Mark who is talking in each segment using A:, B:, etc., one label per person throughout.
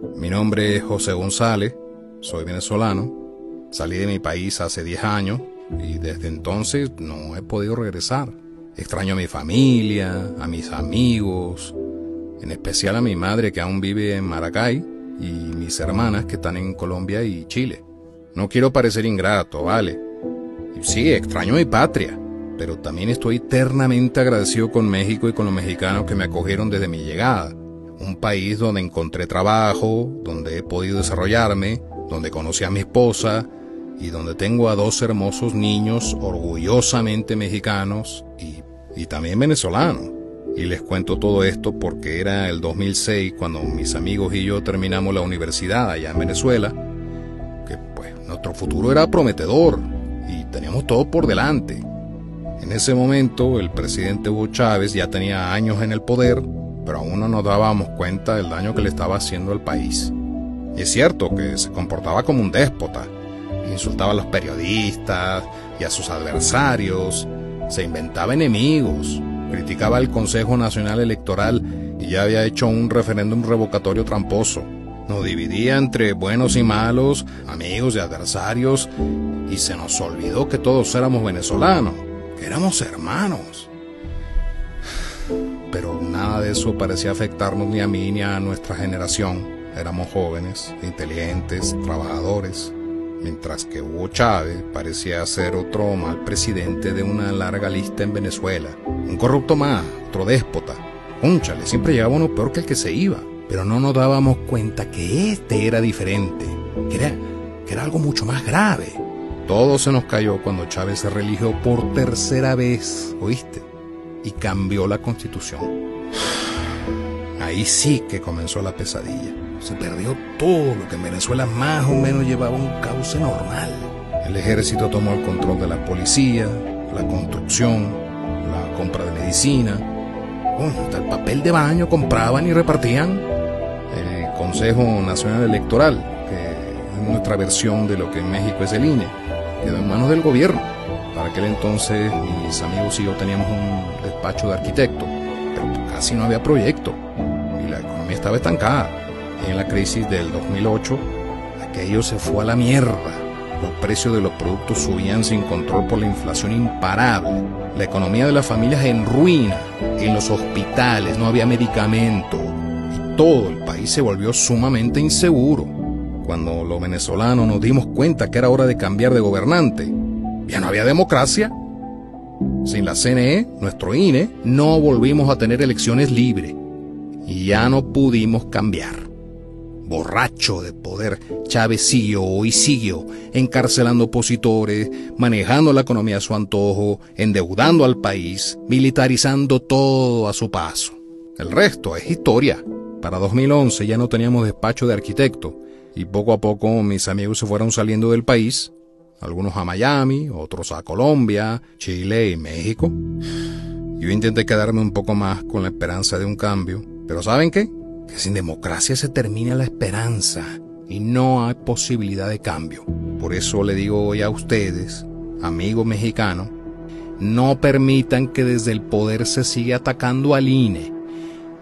A: Mi nombre es José González, soy venezolano, salí de mi país hace 10 años y desde entonces no he podido regresar. Extraño a mi familia, a mis amigos, en especial a mi madre que aún vive en Maracay y mis hermanas que están en Colombia y Chile. No quiero parecer ingrato, ¿vale? Sí, extraño mi patria, pero también estoy eternamente agradecido con México y con los mexicanos que me acogieron desde mi llegada. Un país donde encontré trabajo, donde he podido desarrollarme, donde conocí a mi esposa y donde tengo a dos hermosos niños orgullosamente mexicanos y, y también venezolanos. Y les cuento todo esto porque era el 2006 cuando mis amigos y yo terminamos la universidad allá en Venezuela, que pues nuestro futuro era prometedor y teníamos todo por delante. En ese momento el presidente Hugo Chávez ya tenía años en el poder, pero aún no nos dábamos cuenta del daño que le estaba haciendo al país. Y es cierto que se comportaba como un déspota, insultaba a los periodistas y a sus adversarios, se inventaba enemigos, criticaba al Consejo Nacional Electoral y ya había hecho un referéndum revocatorio tramposo. Nos dividía entre buenos y malos, amigos y adversarios, y se nos olvidó que todos éramos venezolanos, que éramos hermanos. Pero nada de eso parecía afectarnos ni a mí ni a nuestra generación. Éramos jóvenes, inteligentes, trabajadores, mientras que Hugo Chávez parecía ser otro mal presidente de una larga lista en Venezuela. Un corrupto más, otro déspota. Cónchale, siempre llegaba uno peor que el que se iba. Pero no nos dábamos cuenta que este era diferente, que era, que era algo mucho más grave. Todo se nos cayó cuando Chávez se religió por tercera vez, ¿oíste? Y cambió la constitución. Ahí sí que comenzó la pesadilla. Se perdió todo lo que en Venezuela más o menos llevaba un cauce normal. El ejército tomó el control de la policía, la construcción, la compra de medicina. Hasta el papel de baño compraban y repartían. El Consejo Nacional Electoral, que es nuestra versión de lo que en México es el INE, quedó en manos del gobierno. Para aquel entonces mis amigos y yo teníamos un despacho de arquitecto, pero casi no había proyecto y la economía estaba estancada en la crisis del 2008, aquello se fue a la mierda. Los precios de los productos subían sin control por la inflación imparable. La economía de las familias en ruina. En los hospitales no había medicamento. Y todo el país se volvió sumamente inseguro. Cuando los venezolanos nos dimos cuenta que era hora de cambiar de gobernante, ya no había democracia. Sin la CNE, nuestro INE, no volvimos a tener elecciones libres. Y ya no pudimos cambiar borracho de poder, Chávez siguió y siguió encarcelando opositores, manejando la economía a su antojo, endeudando al país, militarizando todo a su paso. El resto es historia. Para 2011 ya no teníamos despacho de arquitecto y poco a poco mis amigos se fueron saliendo del país, algunos a Miami, otros a Colombia, Chile y México. Yo intenté quedarme un poco más con la esperanza de un cambio, pero ¿saben qué? que sin democracia se termina la esperanza y no hay posibilidad de cambio. Por eso le digo hoy a ustedes, amigos mexicanos, no permitan que desde el poder se siga atacando al INE.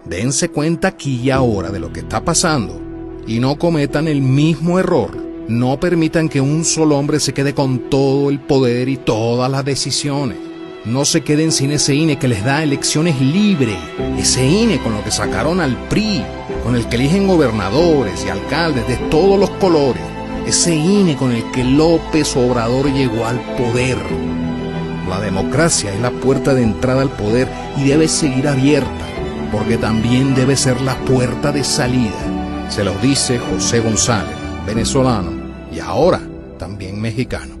A: Dense cuenta aquí y ahora de lo que está pasando y no cometan el mismo error. No permitan que un solo hombre se quede con todo el poder y todas las decisiones. No se queden sin ese INE que les da elecciones libres. Ese INE con lo que sacaron al PRI, con el que eligen gobernadores y alcaldes de todos los colores. Ese INE con el que López Obrador llegó al poder. La democracia es la puerta de entrada al poder y debe seguir abierta, porque también debe ser la puerta de salida. Se lo dice José González, venezolano y ahora también mexicano.